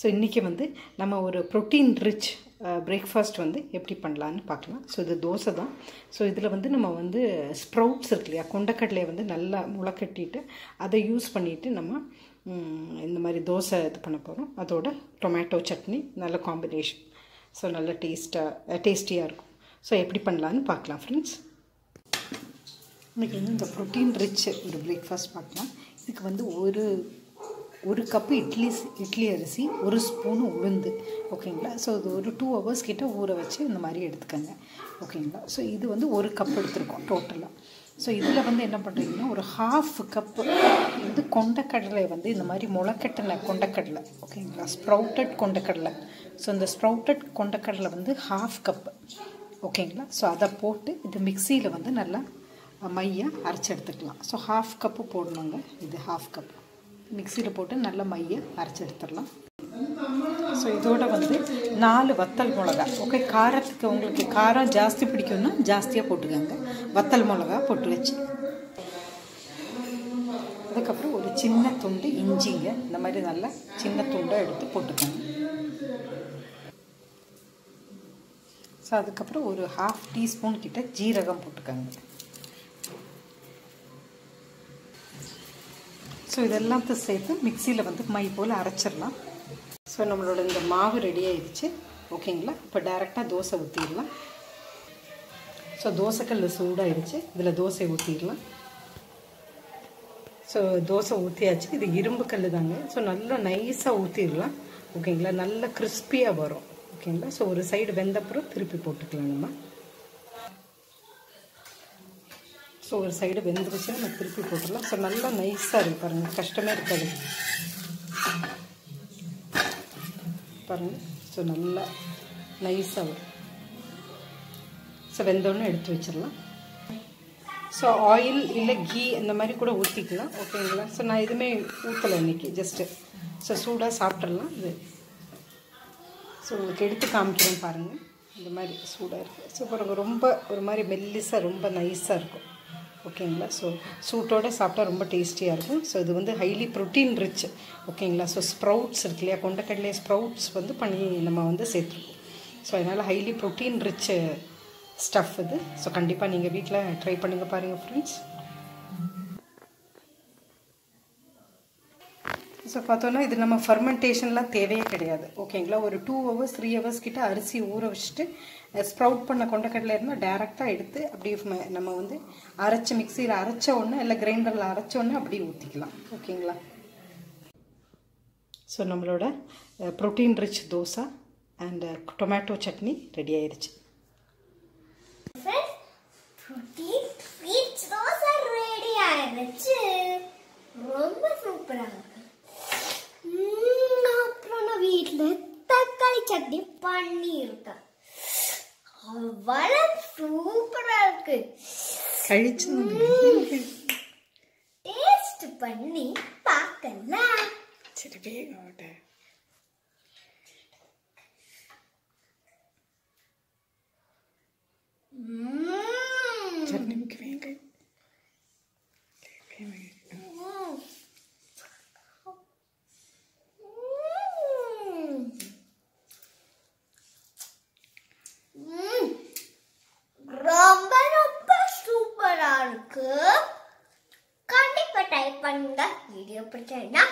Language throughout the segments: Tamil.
ஸோ இன்றைக்கி வந்து நம்ம ஒரு ப்ரோட்டீன் ரிச் பிரேக்ஃபாஸ்ட் வந்து எப்படி பண்ணலான்னு பார்க்கலாம். ஸோ இது தோசை தான். ஸோ இதில் வந்து நம்ம வந்து ஸ்ப்ரவுட்ஸ் இருக்கு இல்லையா? கொண்டக்கடலையை வந்து நல்லா முளைக்கட்டிட்டு அதை யூஸ் பண்ணிவிட்டு நம்ம இந்த மாதிரி தோசை இது பண்ண போகிறோம் அதோட டொமேட்டோ சட்னி நல்ல காம்பினேஷன் ஸோ நல்ல டேஸ்ட்டாக டேஸ்டியாக இருக்கும். ஸோ எப்படி பண்ணலான்னு பார்க்கலாம் ஃப்ரெண்ட்ஸ் இன்றைக்கி வந்து இந்த ப்ரோட்டீன் ரிச் ஒரு பிரேக்ஃபாஸ்ட் பார்க்கலாம். இதுக்கு வந்து ஒரு ஒரு கப்பு இட்லி இட்லி அரிசி ஒரு ஸ்பூன் உளுந்து ஓகேங்களா? ஸோ இது ஒரு டூ ஹவர்ஸ் கிட்டே ஊற வச்சு இந்த மாதிரி எடுத்துக்கோங்க ஓகேங்களா? ஸோ இது வந்து ஒரு கப் எடுத்துருக்கோம் டோட்டலாக ஸோ இதில் வந்து என்ன பண்ணுறீங்கன்னா ஒரு ஹாஃப் கப்பு வந்து கொண்டக்கடலை வந்து இந்த மாதிரி முளைக்கட்டின கொண்டக்கடலை ஓகேங்களா? ஸ்ப்ரவுட்டட் கொண்டக்கடலை. ஸோ இந்த ஸ்ப்ரவுட்டட் கொண்டக்கடலை வந்து ஹாஃப் கப்பு ஓகேங்களா? ஸோ அதை போட்டு இது மிக்சியில் வந்து நல்லா மையை அரைச்சி எடுத்துக்கலாம். ஸோ ஹாஃப் கப்பு போடணுங்க. இது ஹாஃப் கப்பு மிக்சியில் போட்டு நல்ல மையை அரைச்சி எடுத்துடலாம். ஸோ இதோட வந்து நாலு வத்தல் மிளகா. ஓகே காரத்துக்கு உங்களுக்கு காரம் ஜாஸ்தி பிடிக்கும்னா ஜாஸ்தியாக போட்டுக்கோங்க. வத்தல் மிளகா போட்டு வச்சு. அதுக்கப்புறம் ஒரு சின்ன துண்டு இஞ்சிங்க. இந்த மாதிரி நல்லா சின்ன துண்டை எடுத்து போட்டுக்கோங்க. ஸோ அதுக்கப்புறம் ஒரு ஹாஃப் டீஸ்பூன் கிட்ட ஜீரகம் போட்டுக்கோங்க. ஸோ இதெல்லாத்தையும் சேர்த்து மிக்சியில் வந்து மை போல் அரைச்சிடலாம். ஸோ நம்மளோட இந்த மாவு ரெடி ஆயிடுச்சு. ஓகேங்களா இப்போ டேரெக்டாக தோசை ஊற்றிடலாம் ஸோ தோசைக்கல் சூடாகிடுச்சு இதில் தோசை ஊற்றிடலாம் ஸோ தோசை ஊற்றியாச்சு இது இரும்பு கல் தாங்க. ஸோ நல்லா நைஸாக ஊற்றிடலாம் ஓகேங்களா நல்லா கிறிஸ்பியாக வரும். ஓகேங்களா ஸோ ஒரு சைடு வெந்தப்புறம் திருப்பி போட்டுக்கலாம் நம்ம. ஸோ ஒரு சைடு வெந்துருச்சு. நம்ம திருப்பி போட்டுடலாம். ஸோ நல்லா நைஸாக இருக்குது பாருங்கள் கஷ்டமே இருக்காது. பாருங்கள் ஸோ நல்லா நைஸாக வரும். ஸோ வெந்தோடனே எடுத்து வச்சிடலாம். ஸோ ஆயில் இல்லை கீ அந்த மாதிரி கூட ஊற்றிக்கலாம் ஓகேங்களா ஸோ நான் எதுவுமே ஊற்றலை இன்னைக்கு. ஜஸ்ட்டு ஸோ சூடாக சாப்பிட்றலாம் இது. ஸோ உங்களுக்கு எடுத்து காமிக்கிறேன் பாருங்கள் இந்த மாதிரி சூடாக இருக்குது ஸோ பாருங்கள் ரொம்ப ஒரு மாதிரி மெல்லிஸாக ரொம்ப நைஸாக இருக்கும். ஓகேங்களா? ஸோ சூட்டோட சாப்பிட்டா ரொம்ப டேஸ்டியாக இருக்கும். ஸோ இது வந்து ஹைலி ப்ரோட்டீன் ரிச் ஓகேங்களா? ஸோ ஸ்ப்ரவுட்ஸ் இருக்கு இல்லையா? கொண்டக்கடலையை ஸ்ப்ரவுட்ஸ் வந்து பண்ணி நம்ம வந்து சேர்த்துருக்கோம். ஸோ அதனால் ஹைலி ப்ரோட்டீன் ரிச் ஸ்டஃப் இது. ஸோ கண்டிப்பாக நீங்கள் வீட்டில் ட்ரை பண்ணுங்கள் பாருங்கள் ஃப்ரெண்ட்ஸ் ஸோ பார்த்தோன்னா இது நம்ம ஃபர்மெண்டேஷன்லாம் தேவையே கிடையாது. ஓகேங்களா ஒரு டூ ஹவர்ஸ் த்ரீ ஹவர்ஸ் கிட்ட அரிசி ஊற வச்சுட்டு ஸ்ப்ரவுட் பண்ண கொண்டக்கடலை இருந்தால் டேரெக்டாக எடுத்து அப்படியே நம்ம வந்து அரைச்ச மிக்சியில் அரைச்ச ஒன்று இல்லை கிரைண்டரில் அரைச்ச ஒன்று அப்படியே ஊற்றிக்கலாம் ஓகேங்களா ஸோ நம்மளோட protein rich dosa and tomato chutney ready ஆயிடுச்சு ப்ரோட்டீன் ரிச் தோசை ரெடி ஆயிடுச்சு ரொம்ப சூப்பரா இருக்கு உம், அப்புறம் நான் வீட்ல தக்காளி சட்னி பண்ணியிருக்கேன். அவ்வளவு சூப்பரா இருக்கு. கழிச்சு டேஸ்ட் பண்ணி பார்க்கலாம் சரி வேகம். சட்னி மிக்க வேங்க. உம். கண்டிப்பா டைப் பண்ணுங்க வீடியோ பிடிச்சா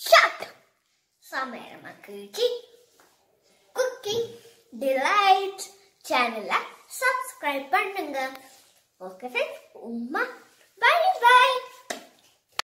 ஷார்ட் சமையல் மகிழ்ச்சி குக்கிங் டிலைட் சேனலை சப்ஸ்கிரைப் பண்ணுங்க ஓகே ஃப்ரெண்ட்ஸ் உமா